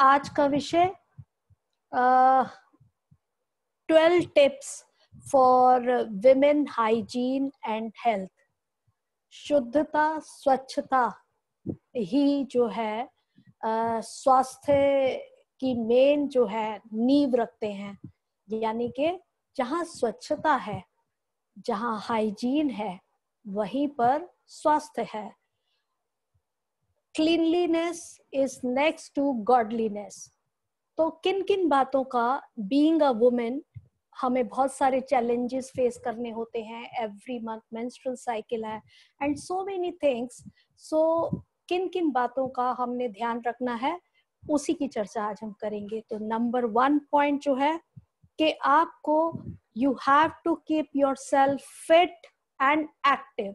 आज का विषय twelve tips for women hygiene and health. शुद्धता, स्वच्छता ही जो है स्वास्थ्य की मेन जो है, नींव रखते हैं। यानी कि जहाँ स्वच्छता है, जहाँ हाइजीन है, वहीं पर स्वास्थ्य है। Cleanliness is next to godliness तो किन किन बातों का बीइंग अ वुमेन हमें बहुत सारे चैलेंजेस फेस करने होते हैं एवरी मंथ मेंस्ट्रुअल साइकिल है and so many things so किन किन बातों का हमने ध्यान रखना है, उसी की चर्चा आज हम करेंगे। तो नंबर वन पॉइंट जो है, कि आपको you have to keep yourself fit and active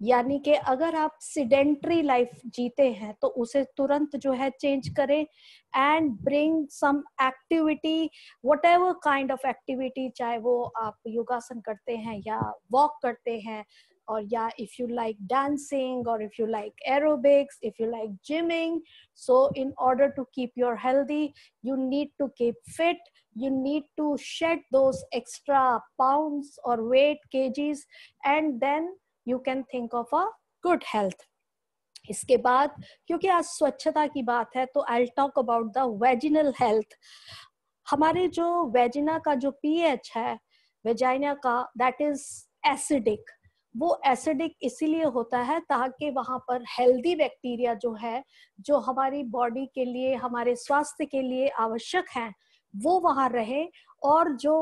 यानी कि अगर आप सीडेंट्री लाइफ जीते हैं तो उसे तुरंत जो है चेंज करें and bring some activity whatever kind of activity चाहे वो आप योगासन करते हैं या वॉक करते हैं, और या इफ़ यू लाइक डांसिंग और if you like aerobics if you like gymming so in order to keep your healthy you need to keep fit you need to shed those extra pound और weight kgs and then you can think of a good health. इसके बाद, क्योंकि आज स्वच्छता की बात है तो I talk about the vaginal health हमारे जो वेजिना का जो पीएच है वेजाइना का दैट इज़ एसिडिक वो एसिडिक इसीलिए होता है ताकि वहाँ पर हेल्दी बैक्टीरिया जो है, जो हमारी बॉडी के लिए, हमारे स्वास्थ्य के लिए आवश्यक हैं, वो वहाँ रहे और जो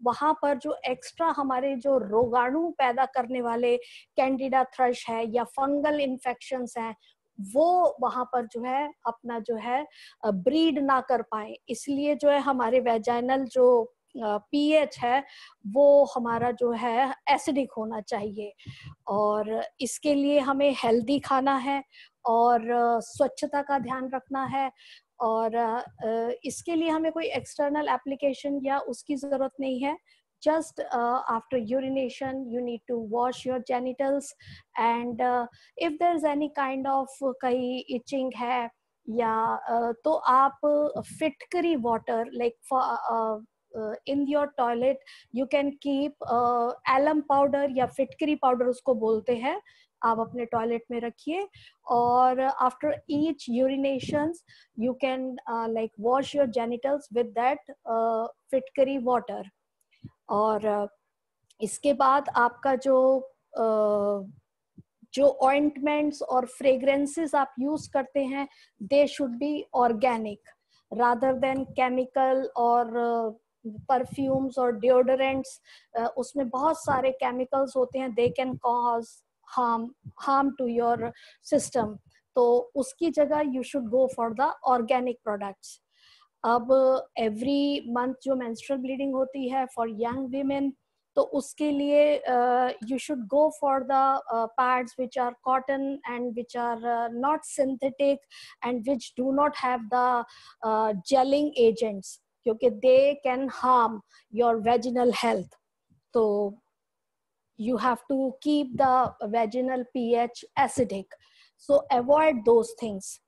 वहाँ पर जो एक्स्ट्रा हमारे जो रोगाणु पैदा करने वाले कैंडिडा थ्रश है या फंगल इन्फेक्शन हैं, वो वहाँ पर जो है अपना जो है ब्रीड ना कर पाए। इसलिए जो है हमारे वेजाइनल जो पीएच है, वो हमारा जो है एसिडिक होना चाहिए। और इसके लिए हमें हेल्दी खाना है और स्वच्छता का ध्यान रखना है। और इसके लिए हमें कोई एक्सटर्नल एप्लीकेशन या उसकी ज़रूरत नहीं है। Just after urination you need to wash your genitals and if there is any kind of कहीं इचिंग है या तो आप फिटकरी water like in your toilet you can keep alum powder या फिटकरी पाउडर उसको बोलते हैं। आप अपने टॉयलेट में रखिए और after each urination you can like wash your genitals with that फिटकरी वाटर और uh, इसके बाद आपका जो uh, जो ऑइंटमेंट्स और फ्रेग्रेंसेस आप यूज़ करते हैं they should be organic rather than chemical और परफ्यूम्स और डिओडोरेंट्स उसमें बहुत सारे केमिकल्स होते हैं they can cause harm harm to your system तो उसकी जगह you should go for the organic products अब एवरी मंथ जो मेंस्ट्रुअल ब्लीडिंग होती है फॉर यंग वीमेन तो उसके लिए you should go for the pads which are cotton and which are not synthetic and which do not have the gelling agents क्योंकि they can harm your vaginal health तो you have to keep the vaginal pH acidic so avoid those things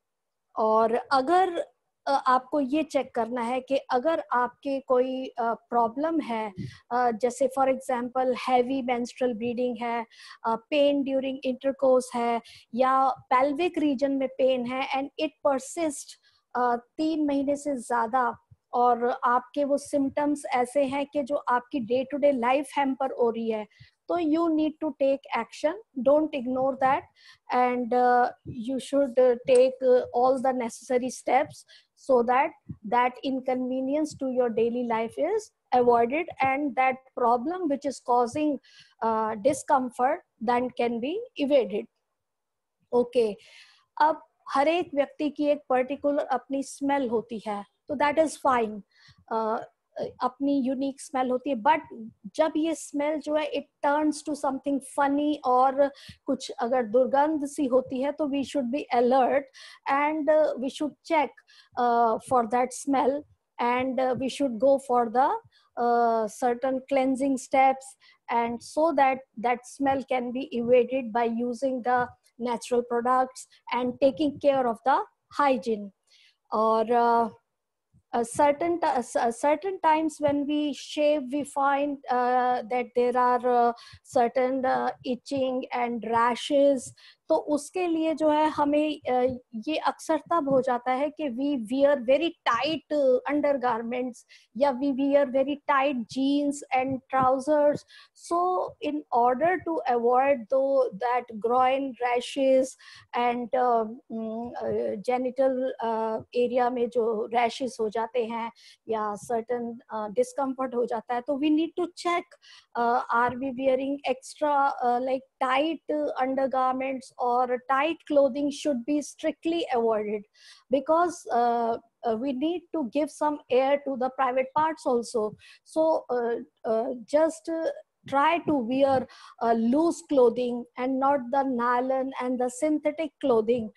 और अगर आपको ये check करना है कि अगर आपके कोई प्रॉब्लम है जैसे for example heavy menstrual bleeding है पेन ड्यूरिंग इंटरकोर्स है, या पेल्विक रीजन में पेन है एंड इट परसिस्ट तीन महीने से ज़्यादा और आपके वो सिम्टम्स ऐसे हैं कि जो आपकी day to day life hamper हो रही है तो you need to take action don't ignore that and you should take all the necessary steps so that that inconvenience to your daily life is avoided and that problem which is causing discomfort than can be evaded okay अब हर एक व्यक्ति की एक particular अपनी smell होती है। तो दैट इज फाइन अपनी यूनिक स्मेल होती है बट जब ये स्मेल जो है it turns to something funny और कुछ अगर दुर्गंध सी होती है तो we should be alert and we should check for that smell and uh, we should go for the uh, certain cleansing steps and so that that smell can be evaded by using the natural products and taking care of the hygiene और uh, certain uh, certain times when we shave we find uh, that there are uh, certain uh, itching and rashes तो उसके लिए जो है हमें ये अक्सर तब हो जाता है कि we wear very tight undergarments या we wear very tight jeans and trousers so in order to avoid those that groin rashes and genital area में जो रैशेस हो जाते हैं या सर्टन डिस्कम्फर्ट हो जाता है तो we need to check are we wearing extra like tight uh, undergarments or tight clothing should be strictly avoided because uh, uh, we need to give some air to the private parts also. So uh, uh, just uh, try to wear loose clothing and not the nylon and the synthetic clothing.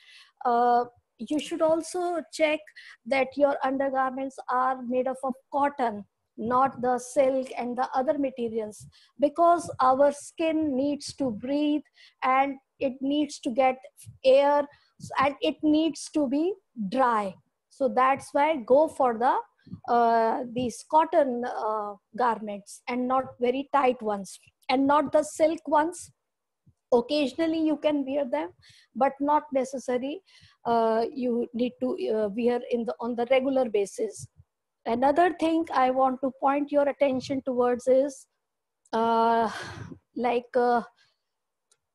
you should also check that your undergarments are made up of cotton not the silk and the other materials because our skin needs to breathe and it needs to get air and it needs to be dry. So that's why go for the uh, these cotton uh, garments and not very tight ones and not the silk ones. Occasionally you can wear them but not necessary uh, you need to uh, wear in the on the regular basis another thing i want to point your attention towards is uh, like uh,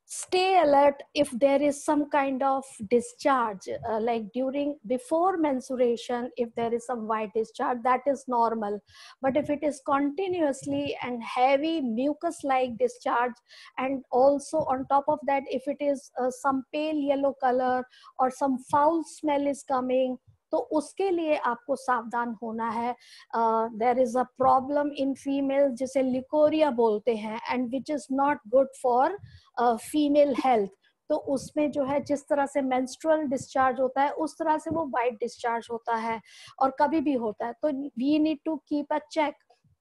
stay alert if there is some kind of discharge uh, like during before menstruation if there is some white discharge that is normal. But if it is continuously and heavy mucus like discharge and also on top of that if it is uh, some pale yellow color or some foul smell is coming तो उसके लिए आपको सावधान होना है। There is a problem in female जिसे leucorrhoea बोलते हैं and which is not good for female health तो उसमें जो है जिस तरह से मेंस्ट्रुअल डिस्चार्ज होता है, उस तरह से वो वाइट डिस्चार्ज होता है और कभी भी होता है। तो we need to keep a check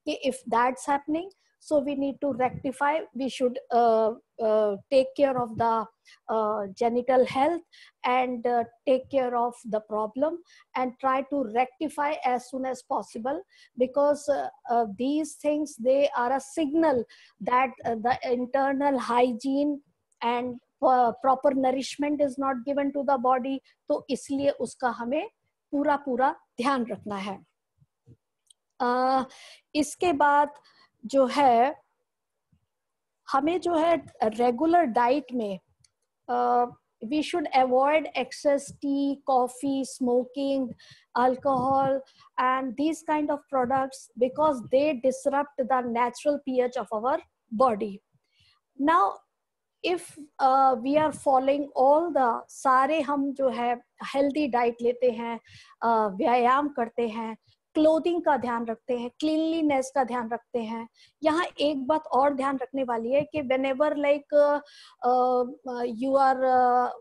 कि if that's happening so we need to rectify we should uh, uh, take care of the uh, genital health and uh, take care of the problem and try to rectify as soon as possible because uh, uh, these things they are a signal that the internal hygiene and proper nourishment is not given to the body तो इसलिए उसका हमें पूरा पूरा ध्यान रखना है uh, इसके बाद जो है, हमें जो है रेगुलर डाइट में we should avoid excess tea coffee smoking alcohol and these kind of products because they disrupt the natural pH of our body now if we are following all the सारे हम जो है healthy diet लेते हैं व्यायाम करते हैं clothing का ध्यान रखते हैं क्लीनलीनेस का ध्यान रखते हैं। यहाँ एक बात और ध्यान रखने वाली है कि whenever like you are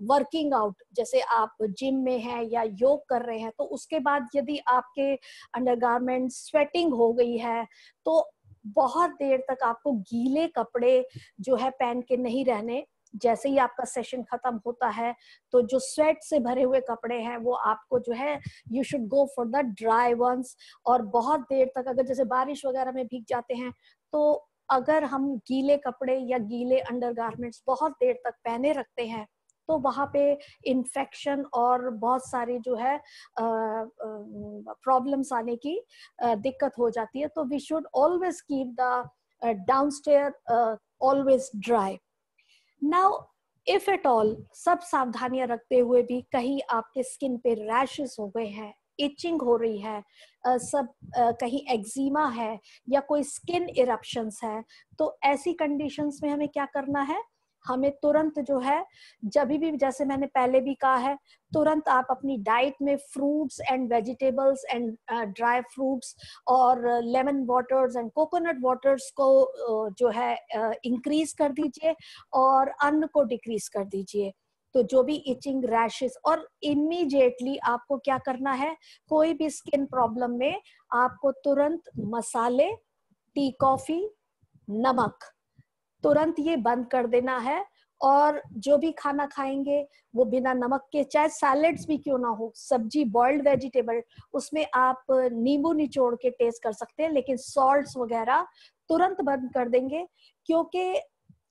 working out जैसे आप जिम में हैं या योग कर रहे हैं तो उसके बाद यदि आपके अंडरगारमेंट स्वेटिंग हो गई है तो बहुत देर तक आपको गीले कपड़े जो है पहन के नहीं रहने जैसे ही आपका सेशन खत्म होता है तो जो स्वेट से भरे हुए कपड़े हैं, वो आपको जो है you should go for the dry ones और बहुत देर तक अगर जैसे बारिश वगैरह में भीग जाते हैं तो अगर हम गीले कपड़े या गीले अंडर बहुत देर तक पहने रखते हैं तो वहाँ पे इन्फेक्शन और बहुत सारी जो है प्रॉब्लम्स आने की दिक्कत हो जाती है। तो we should always keep the down stair always dry now if at all सब सावधानियाँ रखते हुए भी कहीं आपके स्किन पे रैशेस हो गए हैं इचिंग हो रही है सब कहीं एक्जिमा है या कोई स्किन इरप्शंस है तो ऐसी कंडीशंस में हमें क्या करना है? हमें तुरंत जो है जब भी जैसे मैंने पहले भी कहा है तुरंत आप अपनी डाइट में fruits and vegetables and dry fruits और lemon waters and coconut waters को uh, जो है इंक्रीज uh, कर दीजिए और अन्न को डिक्रीज कर दीजिए। तो जो भी इचिंग रैशेस और इमीडिएटली आपको क्या करना है कोई भी स्किन प्रॉब्लम में आपको तुरंत मसाले टी कॉफ़ी नमक तुरंत ये बंद कर देना है और जो भी खाना खाएँगे, वो बिना नमक के, चाहे सैलेड्स भी क्यों ना हो, सब्ज़ी बॉइल्ड वेजिटेबल उसमें आप नींबू निचोड़ के टेस्ट कर सकते हैं, लेकिन सॉल्ट्स वगैरह तुरंत बंद कर देंगे, क्योंकि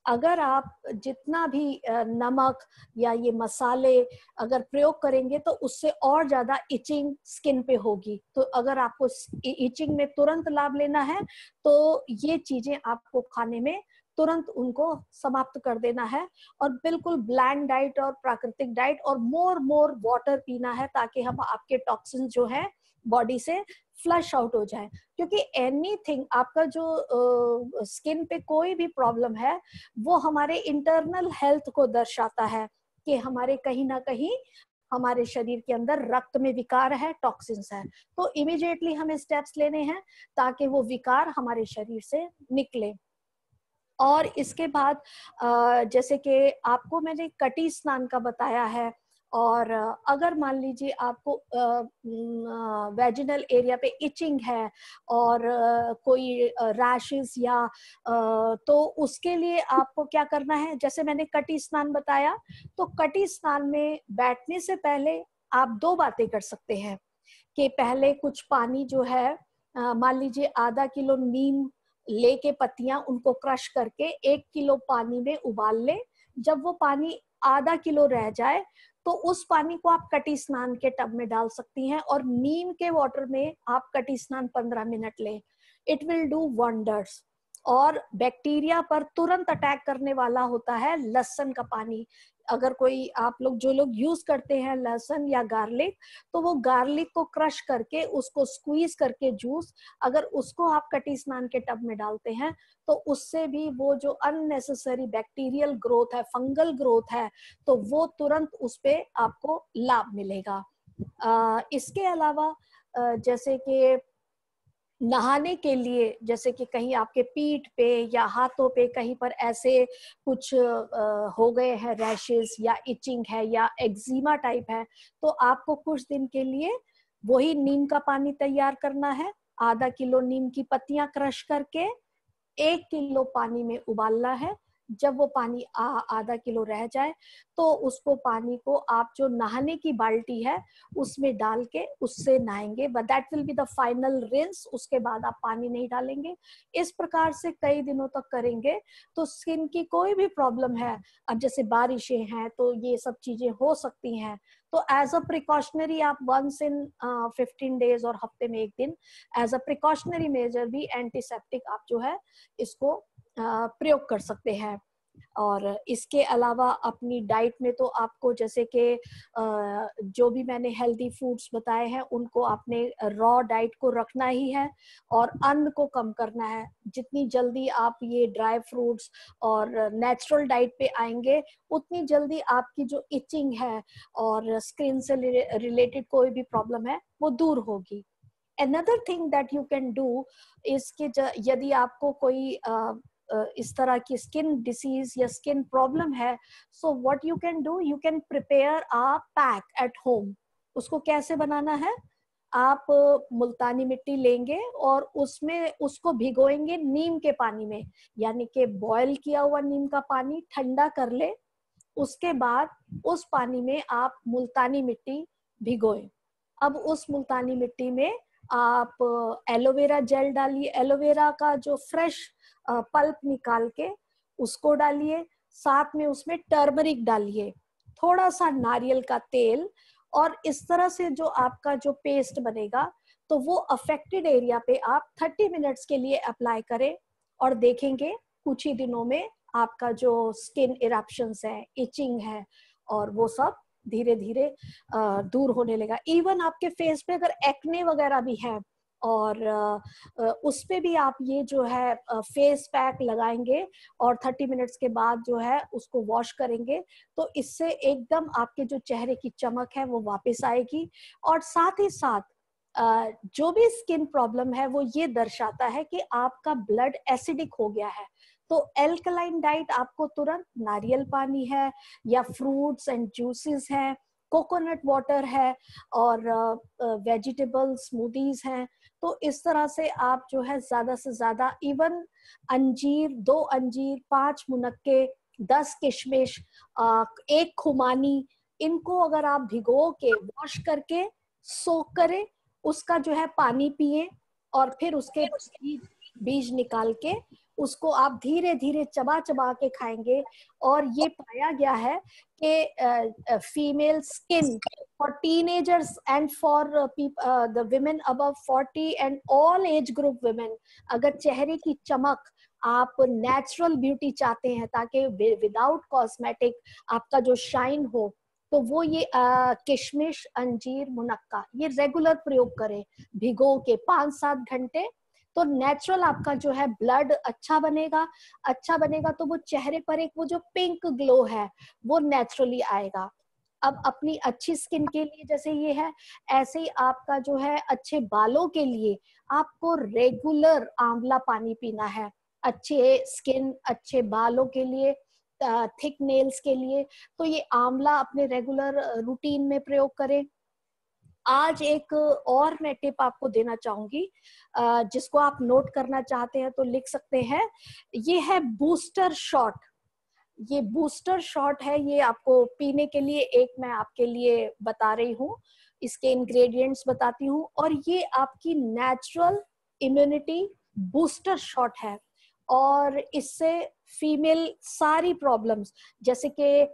अगर आप जितना भी नमक या ये मसाले अगर प्रयोग करेंगे तो उससे और ज़्यादा इचिंग स्किन पे होगी। तो अगर आपको इचिंग में तुरंत लाभ लेना है तो ये चीज़ें आपको खाने में तुरंत उनको समाप्त कर देना है और बिल्कुल ब्लैंड डाइट और प्राकृतिक डाइट और मोर मोर वाटर पीना है ताकि हम आपके टॉक्सिन जो है बॉडी से फ्लश आउट हो जाए। क्योंकि एनीथिंग आपका जो स्किन uh, पे कोई भी प्रॉब्लम है वो हमारे इंटरनल हेल्थ को दर्शाता है कि हमारे कहीं ना कहीं हमारे शरीर के अंदर रक्त में विकार है टॉक्सिन्स है। तो इमिजिएटली हमें स्टेप्स लेने हैं ताकि वो विकार हमारे शरीर से निकले। और इसके बाद जैसे कि आपको मैंने कटी स्नान का बताया है और अगर मान लीजिए आपको वेजिनल एरिया पे इचिंग है और कोई रैशेस या तो उसके लिए आपको क्या करना है? जैसे मैंने कटी स्नान बताया तो कटी स्नान में बैठने से पहले आप दो बातें कर सकते हैं कि पहले कुछ पानी जो है मान लीजिए आधा किलो नीम लेके पत्तियाँ उनको क्रश करके एक किलो पानी में उबाल ले। जब वो पानी आधा किलो रह जाए तो उस पानी को आप कटी स्नान के टब में डाल सकती हैं और नीम के वाटर में आप कटी स्नान पंद्रह मिनट लें। इट विल डू वंडर्स और बैक्टीरिया पर तुरंत अटैक करने वाला होता है लहसन का पानी। अगर कोई आप लोग जो लोग यूज़ करते हैं लहसुन या गार्लिक तो वो गार्लिक को क्रश करके उसको स्क्वीज करके जूस अगर उसको आप कटी स्नान के टब में डालते हैं तो उससे भी वो जो अननेसेसरी बैक्टीरियल ग्रोथ है फंगल ग्रोथ है तो वो तुरंत उस पर आपको लाभ मिलेगा। आ, इसके अलावा जैसे कि नहाने के लिए, जैसे कि कहीं आपके पीठ पे या हाथों पे कहीं पर ऐसे कुछ हो गए हैं रैशेस या इचिंग है या एक्जिमा टाइप है तो आपको कुछ दिन के लिए वही नीम का पानी तैयार करना है। आधा किलो नीम की पत्तियाँ क्रश करके एक किलो पानी में उबालना है। जब वो पानी आधा किलो रह जाए तो उसको पानी को आप जो नहाने की बाल्टी है, उसमें डाल के उससे नहाएँगे। But that will be the final rinse उसके बाद आप पानी नहीं डालेंगे। इस प्रकार से कई दिनों तक करेंगे तो स्किन की कोई भी प्रॉब्लम है, अब जैसे बारिशें हैं तो ये सब चीज़ें हो सकती हैं। तो एज अ प्रिकॉशनरी आप वंस इन फिफ्टीन डेज़ और हफ़्ते में एक दिन एज अ प्रिकॉशनरी मेजर भी एंटीसेप्टिक आप जो है, इसको प्रयोग कर सकते हैं। और इसके अलावा अपनी डाइट में तो आपको जैसे कि जो भी मैंने हेल्दी फूड्स बताए हैं, उनको आपने रॉ डाइट को रखना ही है और अन्न को कम करना है। जितनी जल्दी आप ये ड्राई फ्रूट्स और नेचुरल डाइट पे आएँगे, उतनी जल्दी आपकी जो इचिंग है और स्किन से रिलेटेड कोई भी प्रॉब्लम है, वो दूर होगी। Another thing that you can do इसके यदि आपको कोई इस तरह की स्किन डिसीज या स्किन प्रॉब्लम है so what you can do you can prepare a pack at home उसको कैसे बनाना है? आप मुल्तानी मिट्टी लेंगे और उसमें उसको भिगोएँगे नीम के पानी में, यानी कि बॉयल किया हुआ नीम का पानी ठंडा कर ले, उसके बाद उस पानी में आप मुल्तानी मिट्टी भिगोए। अब उस मुल्तानी मिट्टी में आप एलोवेरा जेल डालिए, एलोवेरा का जो फ्रेश पल्प निकाल के उसको डालिए, साथ में उसमें टर्मरिक डालिए। थोड़ा सा नारियल का तेल और इस तरह से जो आपका जो पेस्ट बनेगा तो वो अफेक्टेड एरिया पे आप 30 मिनट्स के लिए अप्लाई करें और देखेंगे, कुछ ही दिनों में आपका जो स्किन इरप्शन है इचिंग है और वो सब धीरे धीरे दूर होने लगा। इवन आपके फेस पे अगर एक्ने वगैरह भी है और उस पर भी आप ये जो है फेस पैक लगाएँगे और 30 मिनट्स के बाद जो है उसको वॉश करेंगे तो इससे एकदम आपके जो चेहरे की चमक है वो वापस आएगी। और साथ ही साथ जो भी स्किन प्रॉब्लम है वो ये दर्शाता है कि आपका ब्लड एसिडिक हो गया है। तो एल्कलाइन डाइट आपको तुरंत नारियल पानी है या फ्रूट्स एंड जूसेस हैं कोकोनट वाटर है और वेजिटेबल स्मूदीज हैं। तो इस तरह से आप जो है ज़्यादा से ज़्यादा इवन अंजीर, दो अंजीर, पाँच मुनक्के, दस किशमिश एक खुमानी, इनको अगर आप भिगो के वॉश करके सोक करें, उसका जो है पानी पिए और फिर उसके बीज निकाल के उसको आप धीरे धीरे चबा चबा के खाएँगे और ये पाया गया है कि female skin for teenagers and for the women above 40 and all age group women अगर चेहरे की चमक आप नेचुरल ब्यूटी चाहते हैं ताकि विदाउट कॉस्मेटिक आपका जो शाइन हो तो वो ये किशमिश, अंजीर, मुनक्का, ये रेगुलर प्रयोग करें। भिगो के पाँच सात घंटे तो नेचुरल आपका जो है ब्लड अच्छा बनेगा अच्छा बनेगा तो वो चेहरे पर एक वो जो पिंक ग्लो है, वो नेचुरली आएगा। अब अपनी अच्छी स्किन के लिए जैसे ये है, ऐसे ही आपका जो है अच्छे बालों के लिए आपको रेगुलर आंवला पानी पीना है। अच्छे स्किन अच्छे बालों के लिए थिक नेल्स के लिए तो ये आंवला अपने रेगुलर रूटीन में प्रयोग करें। आज एक और मैं टिप आपको देना चाहूँगी जिसको आप नोट करना चाहते हैं तो लिख सकते हैं। ये है बूस्टर शॉट ये बूस्टर शॉट है, ये आपको पीने के लिए एक मैं आपके लिए बता रही हूँ। इसके इंग्रेडिएंट्स बताती हूँ और ये आपकी नेचुरल इम्यूनिटी बूस्टर शॉट है। और इससे फीमेल सारी प्रॉब्लम्स जैसे कि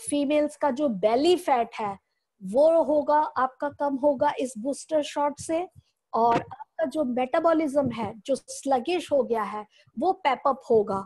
फीमेल्स का जो बेली फैट है वो होगा, आपका कम होगा इस बूस्टर शॉट से और आपका जो मेटाबॉलिज्म है, जो स्लगिश हो गया है, वो पैपअप होगा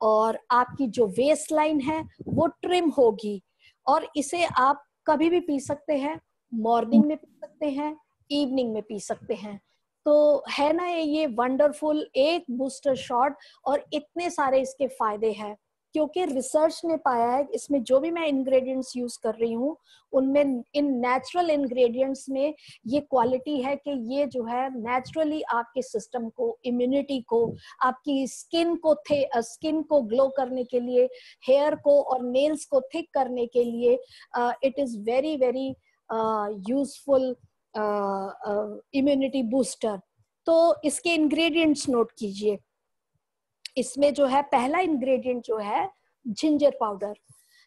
और आपकी जो वेस्ट लाइन है, वो ट्रिम होगी और इसे आप कभी भी पी सकते हैं मॉर्निंग में पी सकते हैं इवनिंग में पी सकते हैं। तो है ना ये वंडरफुल एक बूस्टर शॉट और इतने सारे इसके फ़ायदे हैं। क्योंकि रिसर्च ने पाया है, इसमें जो भी मैं इंग्रेडिएंट्स यूज़ कर रही हूँ, उनमें, इन नेचुरल इंग्रेडिएंट्स में ये क्वालिटी है कि ये जो है नेचुरली आपके सिस्टम को इम्यूनिटी को, आपकी स्किन को थे स्किन को ग्लो करने के लिए हेयर को और नेल्स को थिक करने के लिए it is very very useful immunity booster तो इसके इंग्रेडिएंट्स नोट कीजिए। इसमें जो है पहला इंग्रेडिएंट जो है जिंजर पाउडर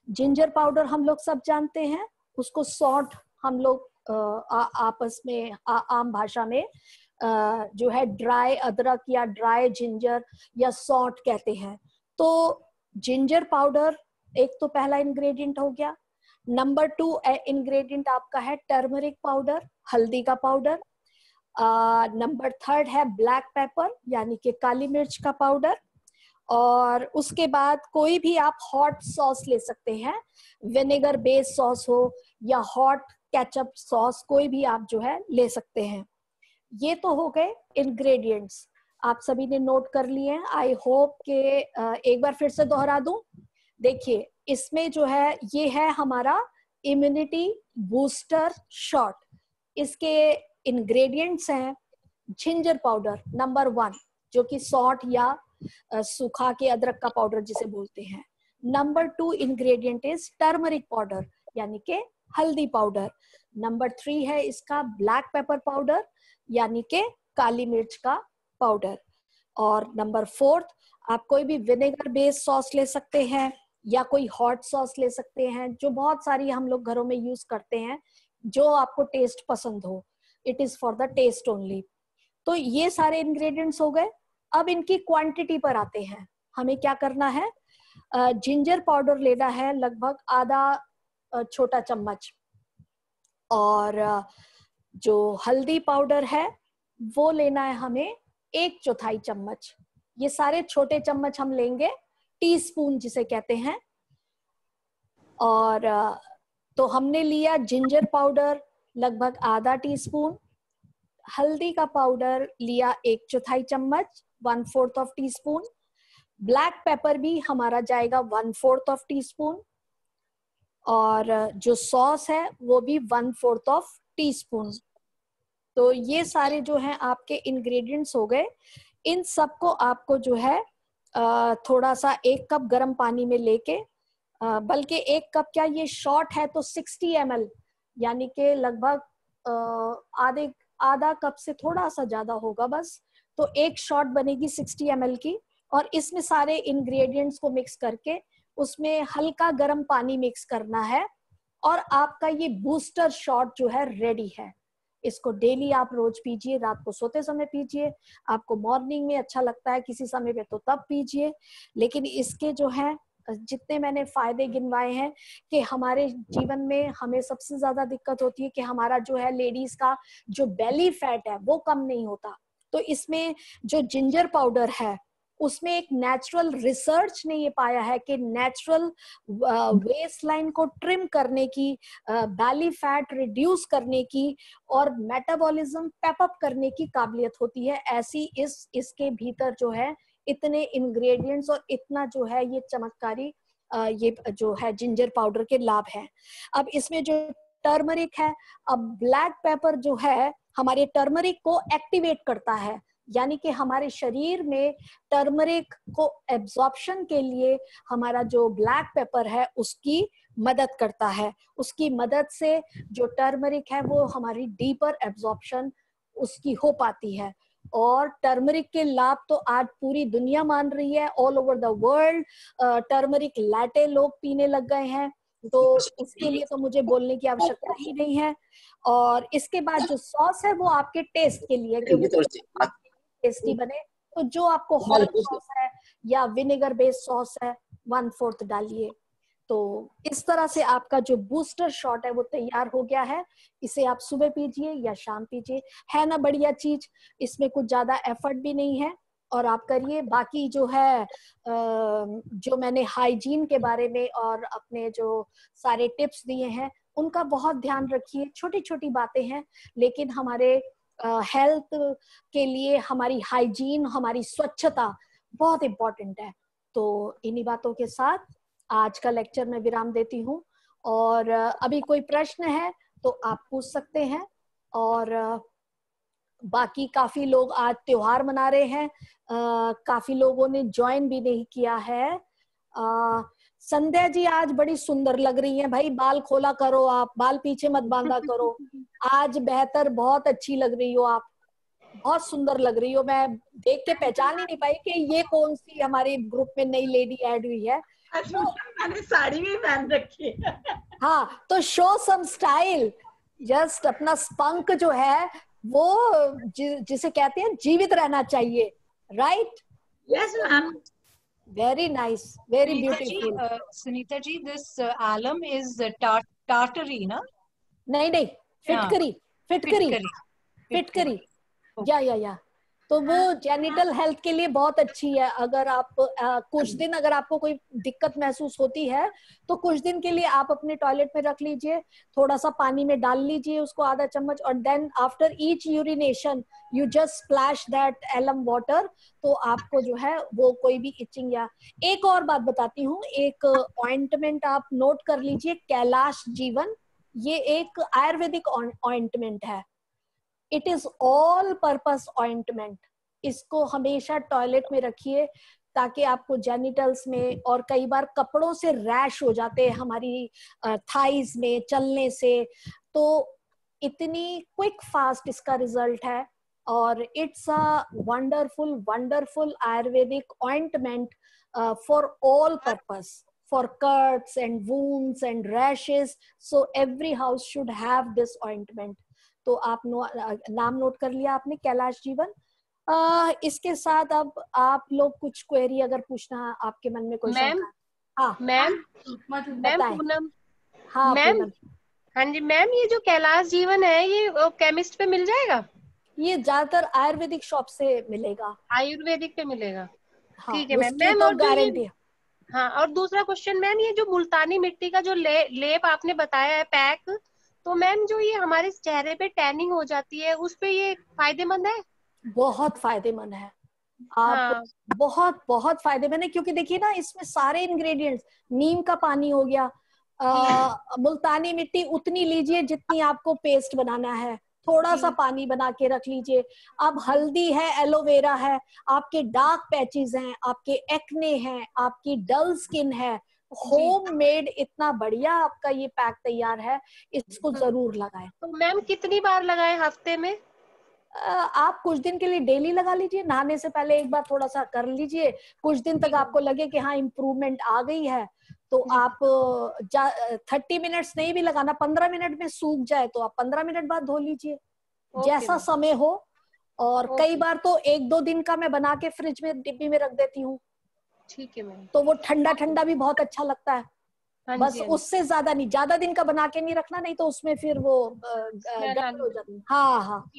जिंजर पाउडर हम लोग सब जानते हैं उसको सॉल्ट हम लोग आपस में आ, आम भाषा में आ, जो है ड्राई अदरक या ड्राई जिंजर या सॉल्ट कहते हैं। तो जिंजर पाउडर एक तो पहला इंग्रेडिएंट हो गया। नंबर टू इंग्रेडिएंट आपका है टर्मरिक पाउडर हल्दी का पाउडर नंबर थर्ड है ब्लैक पेपर यानी कि काली मिर्च का पाउडर और उसके बाद कोई भी आप हॉट सॉस ले सकते हैं विनेगर बेस्ड सॉस हो या हॉट केचप सॉस कोई भी आप जो है ले सकते हैं। ये तो हो गए इंग्रेडिएंट्स आप सभी ने नोट कर लिए हैं। आई होप के एक बार फिर से दोहरा दूँ। देखिए, इसमें जो है, ये है हमारा इम्यूनिटी बूस्टर शॉट इसके इंग्रेडिएंट्स हैं जिंजर पाउडर नंबर वन जो कि सॉल्ट या सूखा के अदरक का पाउडर जिसे बोलते हैं। Number two ingredient is turmeric powder यानी के हल्दी पाउडर नंबर थ्री है इसका ब्लैक पेपर पाउडर यानी के काली मिर्च का पाउडर और नंबर फोर्थ आप कोई भी विनेगर बेस्ड सॉस ले सकते हैं, या कोई हॉट सॉस ले सकते हैं, जो बहुत सारी हम लोग घरों में यूज़ करते हैं, जो आपको टेस्ट पसंद हो। It is for the taste only तो ये सारे इंग्रेडिएंट्स हो गए। अब इनकी क्वांटिटी पर आते हैं। हमें क्या करना है? जिंजर पाउडर लेना है लगभग आधा छोटा चम्मच। और जो हल्दी पाउडर है, वो लेना है हमें एक चौथाई चम्मच। ये सारे छोटे चम्मच हम लेंगे टीस्पून जिसे कहते हैं। और तो हमने लिया जिंजर पाउडर लगभग आधा टीस्पून हल्दी का पाउडर लिया एक चौथाई चम्मच। One fourth of teaspoon. Black pepper भी हमारा जाएगा one fourth of teaspoon. और जो सॉस है, वो भी one fourth of teaspoon. तो ये सारे जो हैं, आपके इंग्रेडिएंट्स हो गए। इन सबको आपको जो है थोड़ा सा एक कप गर्म पानी में लेके बल्कि एक कप क्या ये शॉर्ट है तो 60 एम यानी कि लगभग आधे, आधा कप से थोड़ा सा ज़्यादा होगा बस। तो एक शॉट बनेगी 60 एम की और इसमें सारे इंग्रेडिएंट्स को मिक्स करके उसमें हल्का गर्म पानी मिक्स करना है और आपका ये बूस्टर शॉट जो है रेडी है। इसको डेली आप रोज पीजिए, रात को सोते समय पीजिए, आपको मॉर्निंग में अच्छा लगता है किसी समय पे तो तब पीजिए। लेकिन इसके जो है, जितने मैंने फ़ायदे गिनवाए हैं कि हमारे जीवन में हमें सबसे ज़्यादा दिक्कत होती है कि हमारा जो है लेडीज़ का जो बेली फैट है, वो कम नहीं होता। तो इसमें जो जिंजर पाउडर है, उसमें एक नेचुरल रिसर्च ने ये पाया है कि नेचुरल वेस्ट लाइन को ट्रिम करने की बैली फैट रिड्यूस करने की और मेटाबॉलिज्म पेपअप करने की काबिलियत होती है। ऐसी इस, इसके भीतर जो है, इतने इंग्रेडिएंट्स और इतना जो है ये चमत्कारी ये जो है जिंजर पाउडर के लाभ है। अब इसमें जो टर्मरिक है। अब ब्लैक पेपर जो है, हमारे टर्मरिक को एक्टिवेट करता है। यानी कि हमारे शरीर में टर्मरिक को एब्जॉर्प्शन के लिए हमारा जो ब्लैक पेपर है, उसकी मदद करता है। उसकी मदद से जो टर्मरिक है, वो हमारी डीपर एब्जॉर्प्शन उसकी हो पाती है। और टर्मरिक के लाभ तो आज पूरी दुनिया मान रही है। All over the world turmeric latte लोग पीने लग गए हैं। तो इसके लिए तो मुझे बोलने की आवश्यकता ही नहीं है और इसके बाद जो सॉस है वो आपके टेस्ट के लिए क्योंकि टेस्टी बने तो जो आपको हॉट सॉस है या विनेगर बेस्ड सॉस है वन फोर्थ डालिए। तो इस तरह से आपका जो बूस्टर शॉट है वो तैयार हो गया है। इसे आप सुबह पीजिए या शाम पीजिए। है ना बढ़िया चीज़ इसमें कुछ ज़्यादा एफर्ट भी नहीं है। और आप करिए। बाकी जो है जो मैंने हाइजीन के बारे में और अपने जो सारे टिप्स दिए हैं, उनका बहुत ध्यान रखिए। छोटी छोटी बातें हैं, लेकिन हमारे हेल्थ के लिए हमारी हाइजीन हमारी स्वच्छता बहुत इम्पोर्टेंट है। तो इन्हीं बातों के साथ आज का लेक्चर मैं विराम देती हूँ। और अभी कोई प्रश्न है तो आप पूछ सकते हैं। और बाकी काफ़ी लोग आज त्योहार मना रहे हैं। आ, काफ़ी लोगों ने ज्वाइन भी नहीं किया है। आ, संध्या जी आज बड़ी सुंदर लग रही हैं। भाई बाल खोला करो आप बाल पीछे मत बांधा करो। आज बेहतर बहुत अच्छी लग रही हो आप। बहुत सुंदर लग रही हो। मैं देख के पहचान ही नहीं पाई कि ये कौन सी हमारे ग्रुप में नई लेडी ऐड हुई है। तो, मैंने साड़ी भी पहन रखी है। हाँ तो शो सम स्टाइल जस्ट अपना स्पंक जो है वो जिसे कहते हैं जीवित रहना चाहिए right yes ma'am very nice very beautiful Sunita ji this alum is टाटरी ना नहीं नहीं फिटकरी फिटकरी फिटकरी या या या तो वो जेनिटल हेल्थ के लिए बहुत अच्छी है। अगर आप आ, कुछ दिन अगर आपको कोई दिक्कत महसूस होती है तो कुछ दिन के लिए आप अपने टॉयलेट में रख लीजिए थोड़ा सा पानी में डाल लीजिए उसको आधा चम्मच और then after each urination you just splash that alum water तो आपको जो है वो कोई भी इचिंग या एक और बात बताती हूँ एक ऑइंटमेंट आप नोट कर लीजिए कैलाश जीवन ये एक आयुर्वेदिक ऑइंटमेंट है। It is all purpose ointment इसको हमेशा टॉयलेट में रखिए ताकि आपको जेनिटल्स में और कई बार कपड़ों से रैश हो जाते हैं हमारी थाइज में, चलने से। तो इतनी क्विक फास्ट इसका रिज़ल्ट है और it's a wonderful wonderful ayurvedic ointment for all purpose for cuts and wounds and rashes. So every house should have this ointment. तो आप नो, नाम नोट कर लिया आपने कैलाश जीवन। आ, इसके साथ अब आप लोग कुछ क्वेरी अगर पूछना आपके मन में कोई मैम हाँ? Ma'am ma'am Poonam? हाँ मैम हाँ जी मैम ये जो कैलाश जीवन है ये केमिस्ट पे मिल जाएगा? ये ज़्यादातर आयुर्वेदिक शॉप से मिलेगा। आयुर्वेदिक पे मिलेगा। हाँ, ठीक है मैम मैम और गारंटी हाँ। और दूसरा क्वेश्चन मैम ये जो मुल्तानी मिट्टी का जो ले, लेप आपने बताया है पैक तो मैम जो ये हमारे चेहरे पे टैनिंग हो जाती है उस पे ये फ़ायदेमंद है? बहुत फ़ायदेमंद है। आप हाँ. बहुत बहुत फ़ायदेमंद है क्योंकि देखिए ना इसमें सारे इंग्रेडिएंट्स नीम का पानी हो गया आ, मुल्तानी मिट्टी उतनी लीजिए जितनी आपको पेस्ट बनाना है। थोड़ा सा पानी बना के रख लीजिए। अब हल्दी है एलोवेरा है आपके डार्क पैचेस हैं आपके एक्ने हैं आपकी डल स्किन है होम मेड इतना बढ़िया आपका ये पैक तैयार है इसको हाँ। ज़रूर लगाएँ। तो मैम कितनी बार लगाएँ हफ़्ते में? आप कुछ दिन के लिए डेली लगा लीजिए नहाने से पहले एक बार थोड़ा सा कर लीजिए। कुछ दिन तक आपको लगे कि हाँ इम्प्रूवमेंट आ गई है तो आप थर्टी मिनट्स नहीं भी लगाना पंद्रह मिनट में सूख जाए तो आप पंद्रह मिनट बाद धो लीजिए। जैसा समय हो और कई बार तो एक दो दिन का मैं बना के फ्रिज में डिब्बी में रख देती हूँ। ठीक है मैम। तो वो ठंडा ठंडा भी बहुत अच्छा लगता है। हाँ बस हाँ उससे ज़्यादा नहीं ज़्यादा दिन का बना के नहीं रखना नहीं तो उसमें फिर वो हो जाती हाँ। हाँ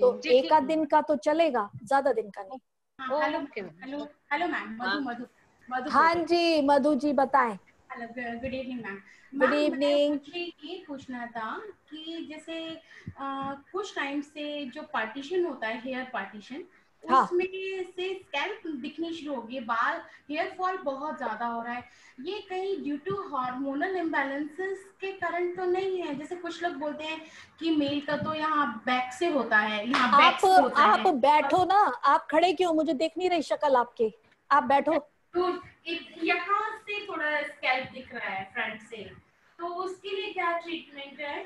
तो एक आध दिन का तो चलेगा ज़्यादा दिन का नहीं। Hello hello hello ma'am. Madhu Madhu Madhu हाँ जी मधु जी बताएँ। Good evening ma'am good evening ये पूछना था कि जैसे आ, कुछ टाइम से जो पार्टीशन होता है हेयर पार्टीशन हाँ. उसमें से स्कैल्प दिखनी शुरू हो गई बाल हेयर फॉल बहुत ज़्यादा हो रहा है। ये कहीं ड्यू टू हार्मोनल इम्बेलेंसेस के कारण तो नहीं है। जैसे कुछ लोग बोलते हैं कि मेल का तो यहाँ बैक से होता है यहाँ बैक से होता आप है। बैठो ना आप खड़े क्यों? मुझे देख नहीं रही शक्ल आपके। आप बैठो। तो यहाँ से थोड़ा स्कैल्प दिख रहा है फ्रंट से। तो उसके लिए क्या ट्रीटमेंट है?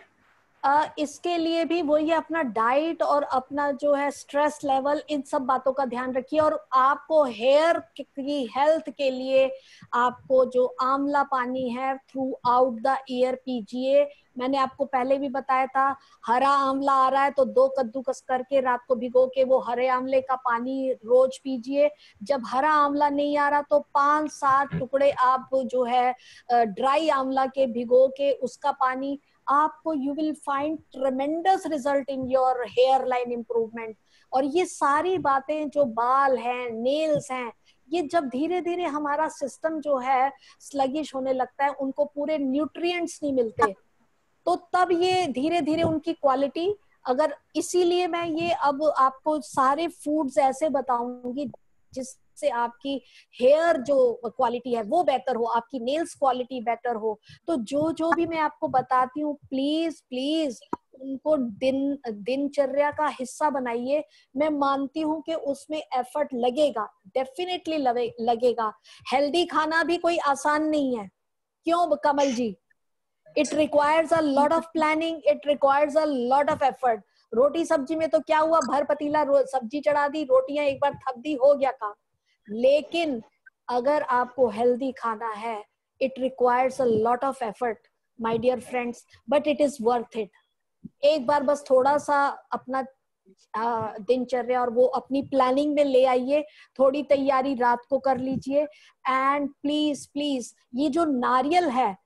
इसके लिए भी वही अपना डाइट और अपना जो है स्ट्रेस लेवल इन सब बातों का ध्यान रखिए। और आपको हेयर की हेल्थ के लिए आपको जो आंवला पानी है थ्रू आउट द ईयर पीजिए। मैंने आपको पहले भी बताया था, हरा आंवला आ रहा है तो दो कद्दूकस करके रात को भिगो के वो हरे आंवले का पानी रोज पीजिए। जब हरा आंवला नहीं आ रहा तो पाँच सात टुकड़े आप जो है ड्राई आंवला के भिगो के उसका पानी आपको you will find tremendous result in your hairline improvement और ये सारी बातें जो बाल हैं नेल्स हैं, ये जब धीरे धीरे हमारा सिस्टम जो है स्लगिश होने लगता है, उनको पूरे न्यूट्रिएंट्स नहीं मिलते। तो तब ये धीरे धीरे उनकी क्वालिटी अगर इसीलिए मैं ये अब आपको सारे फूड्स ऐसे बताऊँगी जिस से आपकी हेयर जो क्वालिटी है वो बेहतर हो, आपकी नेल्स क्वालिटी बेटर हो। तो जो जो भी मैं आपको बताती हूँ, प्लीज़ प्लीज़ उनको दिन, दिनचर्या का हिस्सा बनाइए। मैं मानती हूँ कि उसमें एफर्ट लगेगा डेफिनेटली लगेगा। हेल्दी खाना भी कोई आसान नहीं है। क्यों Kamal ji? It requires a lot of planning it requires a lot of effort रोटी सब्ज़ी में तो क्या हुआ? भर पतीला सब्ज़ी चढ़ा दी, रोटियाँ एक बार थक दी, हो गया काम। लेकिन अगर आपको हेल्दी खाना है it requires a lot of effort my dear friends but it is worth it एक बार बस थोड़ा सा अपना दिनचर्या और वो अपनी प्लानिंग में ले आइए, थोड़ी तैयारी रात को कर लीजिए एंड प्लीज़ प्लीज़ ये जो नारियल है